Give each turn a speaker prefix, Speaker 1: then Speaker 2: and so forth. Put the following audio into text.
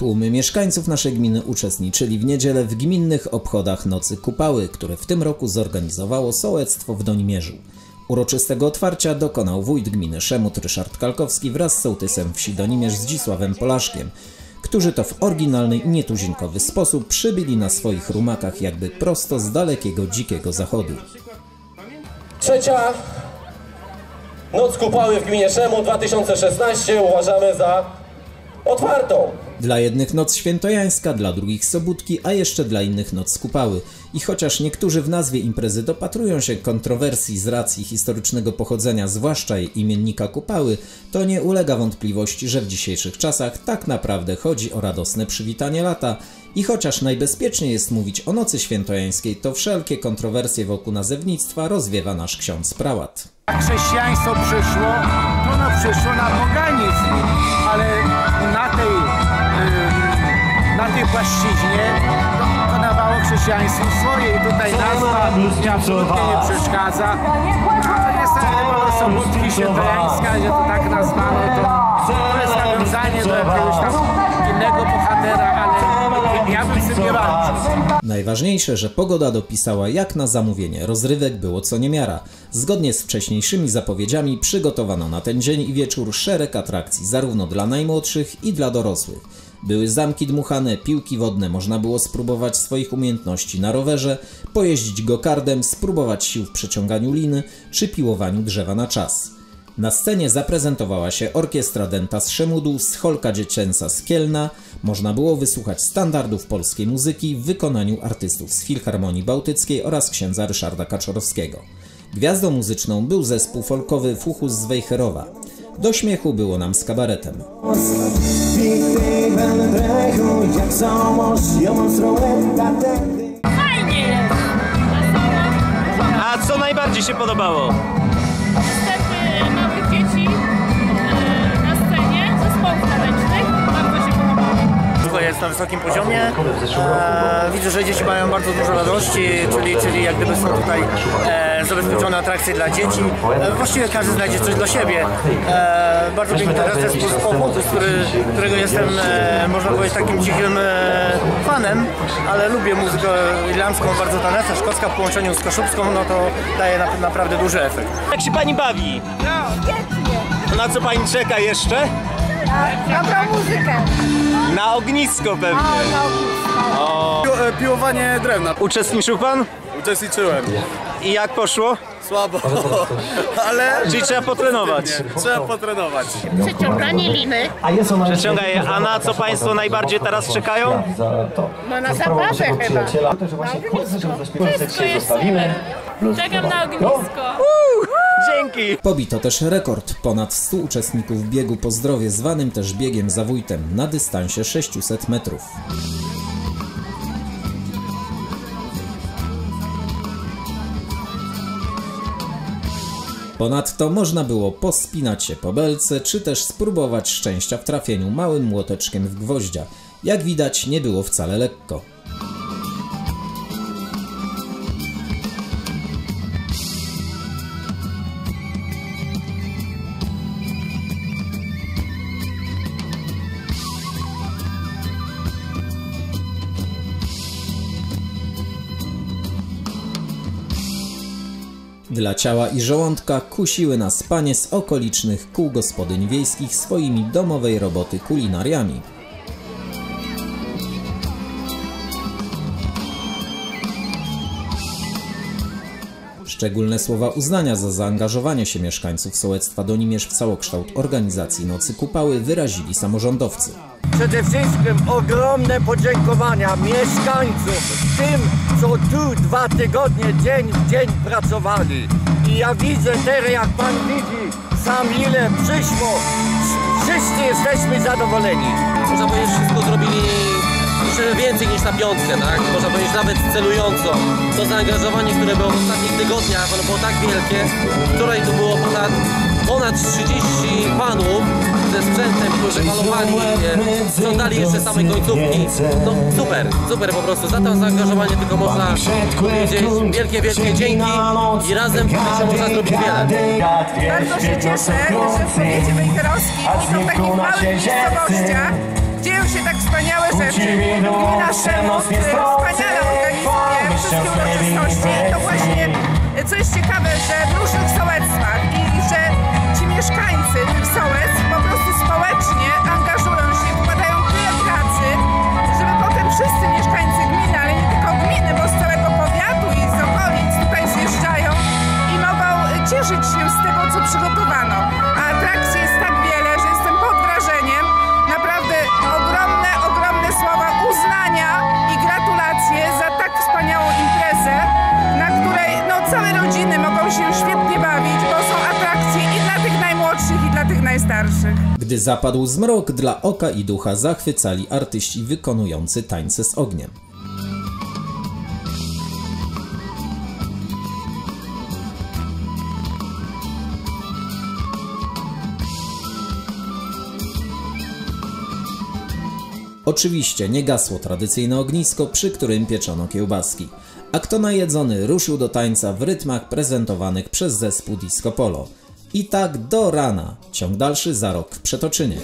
Speaker 1: Tłumy mieszkańców naszej gminy uczestniczyli w niedzielę w gminnych obchodach Nocy Kupały, które w tym roku zorganizowało sołectwo w Donimierzu. Uroczystego otwarcia dokonał wójt gminy Szemut Ryszard Kalkowski wraz z sołtysem wsi Donimierz Zdzisławem Polaszkiem, którzy to w oryginalny i nietuzinkowy sposób przybyli na swoich rumakach jakby prosto z dalekiego dzikiego zachodu.
Speaker 2: Trzecia Noc Kupały w gminie Szemu 2016 uważamy za otwartą.
Speaker 1: Dla jednych noc świętojańska, dla drugich sobótki, a jeszcze dla innych noc kupały. I chociaż niektórzy w nazwie imprezy dopatrują się kontrowersji z racji historycznego pochodzenia, zwłaszcza jej imiennika kupały, to nie ulega wątpliwości, że w dzisiejszych czasach tak naprawdę chodzi o radosne przywitanie lata. I chociaż najbezpieczniej jest mówić o nocy świętojańskiej, to wszelkie kontrowersje wokół nazewnictwa rozwiewa nasz ksiądz prałat.
Speaker 3: Chrześcijaństwo przyszło, to ono przyszło na poganizm, płaszczyźnie dokonawało chrześcijaństwo swoje i tutaj nazwa absolutnie nie przeszkadza. Jest sobótki że to tak nazwano, to, to jest nawiązanie do jakiegoś tam innego bohatera, ale ja bym sobie.
Speaker 1: Najważniejsze, że pogoda dopisała jak na zamówienie. Rozrywek było co niemiara. Zgodnie z wcześniejszymi zapowiedziami przygotowano na ten dzień i wieczór szereg atrakcji, zarówno dla najmłodszych i dla dorosłych. Były zamki dmuchane, piłki wodne, można było spróbować swoich umiejętności na rowerze, pojeździć gokardem, spróbować sił w przeciąganiu liny czy piłowaniu drzewa na czas. Na scenie zaprezentowała się orkiestra Denta z Szemudu, Scholka Dziecięca z Kielna, można było wysłuchać standardów polskiej muzyki w wykonaniu artystów z Filharmonii Bałtyckiej oraz księdza Ryszarda Kaczorowskiego. Gwiazdą muzyczną był zespół folkowy Fuchus z Wejherowa. Do śmiechu było nam z kabaretem.
Speaker 4: Fajnie jest!
Speaker 5: A co najbardziej się podobało?
Speaker 4: Występy małych dzieci e, na scenie, zespołów tanecznych. Bardzo się podobało.
Speaker 6: Jest na wysokim poziomie. E, widzę, że dzieci mają bardzo dużo radości, czyli, czyli jak gdyby są tutaj e, zabezpieczone atrakcje dla dzieci. E, właściwie każdy znajdzie coś dla siebie. E, bardzo piękny zespół z Pochodu, który, którego jestem, e, można powiedzieć, takim cichym e, fanem, ale lubię muzykę irlandzką, bardzo taneczną, szkocka w połączeniu z kaszubską, no to daje na, naprawdę duży efekt.
Speaker 5: Jak się pani bawi?
Speaker 7: Świetnie.
Speaker 5: Na co pani czeka jeszcze?
Speaker 7: Dobrą muzykę.
Speaker 5: Na ognisko pewnie.
Speaker 7: No, no.
Speaker 8: Piłowanie drewna.
Speaker 5: Uczestniczył pan?
Speaker 8: Uczestniczyłem.
Speaker 5: I jak poszło?
Speaker 8: Słabo, ale
Speaker 5: Czyli trzeba potrenować.
Speaker 8: trzeba potrenować.
Speaker 4: Przeciąganie liny.
Speaker 5: Przeciągaj, a na co państwo najbardziej teraz czekają?
Speaker 4: No na zabawę chyba. Wszystko jest super. Czekam na ognisko.
Speaker 5: Dzięki!
Speaker 1: Pobito też rekord. Ponad 100 uczestników biegu po zdrowie, zwanym też biegiem za wójtem, na dystansie 600 metrów. Ponadto można było pospinać się po belce, czy też spróbować szczęścia w trafieniu małym młoteczkiem w gwoździa. Jak widać, nie było wcale lekko. Dla ciała i żołądka kusiły nas panie z okolicznych kół gospodyń wiejskich swoimi domowej roboty kulinariami. Szczególne słowa uznania za zaangażowanie się mieszkańców sołectwa Donimierz w całokształt organizacji Nocy Kupały wyrazili samorządowcy.
Speaker 9: Przede wszystkim ogromne podziękowania mieszkańcom, tym, co tu dwa tygodnie dzień w dzień pracowali. I ja widzę teraz, jak pan widzi, sam ile przyszło. Wszyscy jesteśmy zadowoleni.
Speaker 2: Można powiedzieć, wszystko zrobili jeszcze więcej niż na piątkę, tak? Można powiedzieć nawet celująco. To zaangażowanie, które było w ostatnich tygodniach, ono było tak wielkie. Wczoraj tu było ponad, ponad 30 panów ze sprzętem, którzy malowali, e, sprzątali jeszcze same końcówki. No super, super po prostu. Za to zaangażowanie tylko można powiedzieć wielkie, wielkie dzięki i razem myślę, można zrobić wiele.
Speaker 7: Bardzo się cieszę, że w powiecie wejherowskim i to w takich małych miejscowościach
Speaker 10: dzieją się tak wspaniałe rzeczy. Gmina Szemów wspaniale organizuje wszystkie uroczystości. To właśnie, e, co jest ciekawe, że w różnych sołectwach i że cieszyć się z tego, co przygotowano. A atrakcji jest tak wiele, że jestem pod wrażeniem. Naprawdę ogromne, ogromne słowa uznania i gratulacje za tak wspaniałą imprezę, na której no, całe rodziny mogą się świetnie bawić, bo są atrakcje i dla tych najmłodszych, i dla tych najstarszych.
Speaker 1: Gdy zapadł zmrok, dla oka i ducha zachwycali artyści wykonujący tańce z ogniem. Oczywiście nie gasło tradycyjne ognisko, przy którym pieczono kiełbaski. A kto najedzony ruszył do tańca w rytmach prezentowanych przez zespół Disco Polo. I tak do rana. Ciąg dalszy za rok w Przetoczynie.